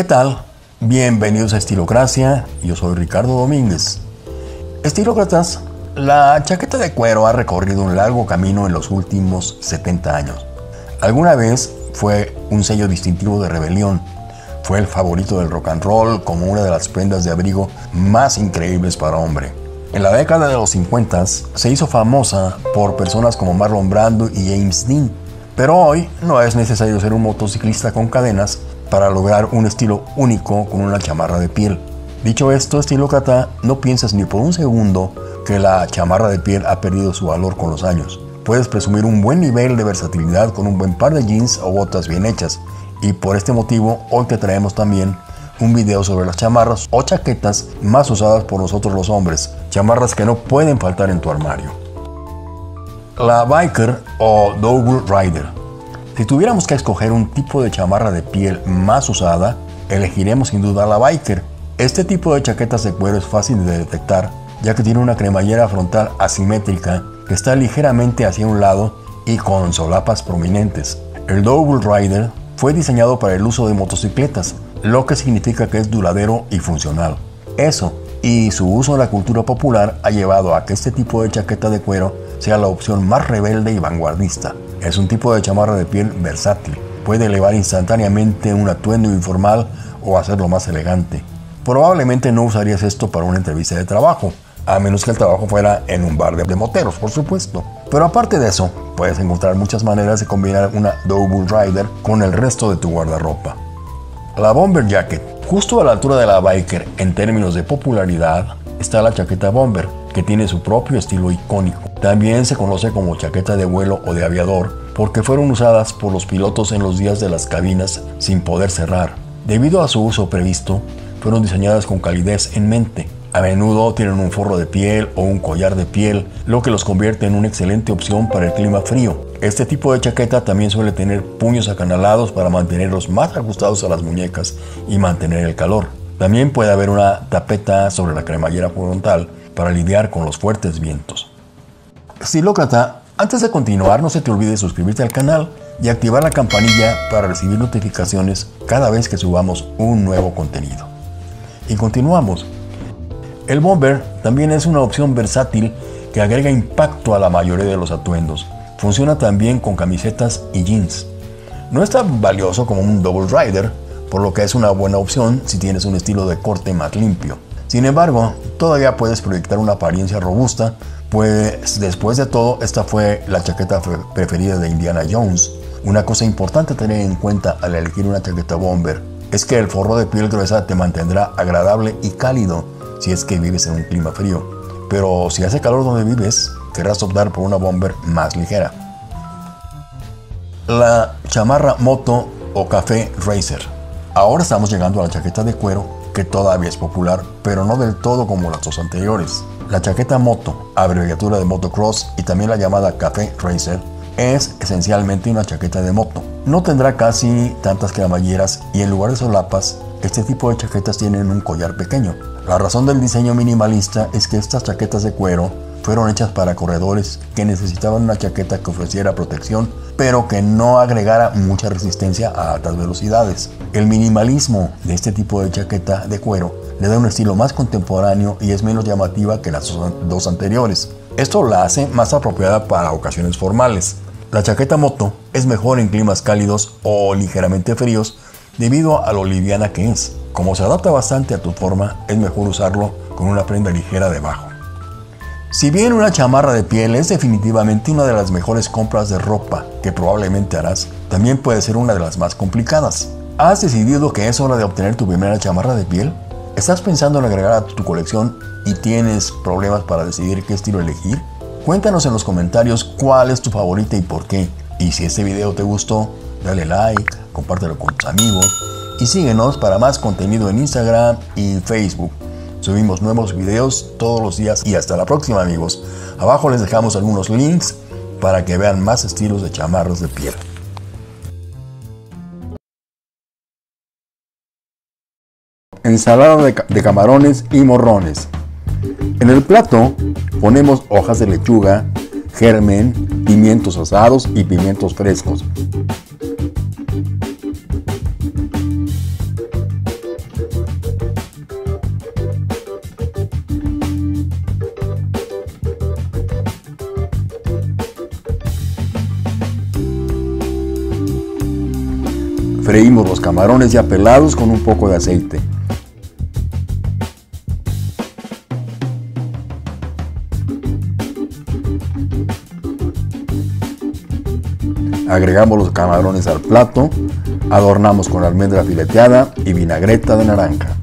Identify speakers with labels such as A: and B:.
A: ¿Qué tal? Bienvenidos a Estilocracia, yo soy Ricardo Domínguez. Estilócratas, la chaqueta de cuero ha recorrido un largo camino en los últimos 70 años. Alguna vez fue un sello distintivo de rebelión, fue el favorito del rock and roll como una de las prendas de abrigo más increíbles para hombre. En la década de los 50 se hizo famosa por personas como Marlon Brando y James Dean, pero hoy no es necesario ser un motociclista con cadenas para lograr un estilo único con una chamarra de piel. Dicho esto, estilócrata, no pienses ni por un segundo que la chamarra de piel ha perdido su valor con los años. Puedes presumir un buen nivel de versatilidad con un buen par de jeans o botas bien hechas. Y por este motivo, hoy te traemos también un video sobre las chamarras o chaquetas más usadas por nosotros los hombres. Chamarras que no pueden faltar en tu armario. La Biker o Double Rider. Si tuviéramos que escoger un tipo de chamarra de piel más usada, elegiremos sin duda la Biker este tipo de chaquetas de cuero es fácil de detectar ya que tiene una cremallera frontal asimétrica que está ligeramente hacia un lado y con solapas prominentes. El Double Rider fue diseñado para el uso de motocicletas, lo que significa que es duradero y funcional. Eso y su uso en la cultura popular ha llevado a que este tipo de chaqueta de cuero sea la opción más rebelde y vanguardista. Es un tipo de chamarra de piel versátil. Puede elevar instantáneamente un atuendo informal o hacerlo más elegante. Probablemente no usarías esto para una entrevista de trabajo, a menos que el trabajo fuera en un bar de moteros, por supuesto. Pero aparte de eso, puedes encontrar muchas maneras de combinar una Double Rider con el resto de tu guardarropa. La Bomber Jacket. Justo a la altura de la biker en términos de popularidad está la chaqueta Bomber, que tiene su propio estilo icónico. También se conoce como chaqueta de vuelo o de aviador porque fueron usadas por los pilotos en los días de las cabinas sin poder cerrar. Debido a su uso previsto, fueron diseñadas con calidez en mente. A menudo tienen un forro de piel o un collar de piel, lo que los convierte en una excelente opción para el clima frío. Este tipo de chaqueta también suele tener puños acanalados para mantenerlos más ajustados a las muñecas y mantener el calor. También puede haber una tapeta sobre la cremallera frontal para lidiar con los fuertes vientos. Estilócrata, antes de continuar no se te olvide suscribirte al canal y activar la campanilla para recibir notificaciones cada vez que subamos un nuevo contenido. Y continuamos. El bomber también es una opción versátil que agrega impacto a la mayoría de los atuendos. Funciona también con camisetas y jeans. No es tan valioso como un double rider, por lo que es una buena opción si tienes un estilo de corte más limpio. Sin embargo, todavía puedes proyectar una apariencia robusta, pues después de todo esta fue la chaqueta preferida de Indiana Jones. Una cosa importante tener en cuenta al elegir una chaqueta bomber es que el forro de piel gruesa te mantendrá agradable y cálido si es que vives en un clima frío. Pero si hace calor donde vives, querrás optar por una bomber más ligera. La chamarra moto o café racer. Ahora estamos llegando a la chaqueta de cuero que todavía es popular, pero no del todo como las dos anteriores. La chaqueta moto, abreviatura de motocross y también la llamada café racer, es esencialmente una chaqueta de moto. No tendrá casi tantas cremalleras y en lugar de solapas, este tipo de chaquetas tienen un collar pequeño. La razón del diseño minimalista es que estas chaquetas de cuero fueron hechas para corredores que necesitaban una chaqueta que ofreciera protección, pero que no agregara mucha resistencia a altas velocidades. El minimalismo de este tipo de chaqueta de cuero le da un estilo más contemporáneo y es menos llamativa que las dos anteriores. Esto la hace más apropiada para ocasiones formales. La chaqueta moto es mejor en climas cálidos o ligeramente fríos debido a lo liviana que es. Como se adapta bastante a tu forma, es mejor usarlo con una prenda ligera debajo. Si bien una chamarra de piel es definitivamente una de las mejores compras de ropa que probablemente harás, también puede ser una de las más complicadas. ¿Has decidido que es hora de obtener tu primera chamarra de piel? ¿Estás pensando en agregar a tu colección y tienes problemas para decidir qué estilo elegir? Cuéntanos en los comentarios cuál es tu favorita y por qué. Y si este video te gustó, dale like, compártelo con tus amigos y síguenos para más contenido en Instagram y Facebook. Subimos nuevos videos todos los días y hasta la próxima amigos. Abajo les dejamos algunos links para que vean más estilos de chamarras de piel. Ensalada de, de camarones y morrones. En el plato ponemos hojas de lechuga, germen, pimientos asados y pimientos frescos. Freímos los camarones ya pelados con un poco de aceite. Agregamos los camarones al plato, adornamos con almendra fileteada y vinagreta de naranja.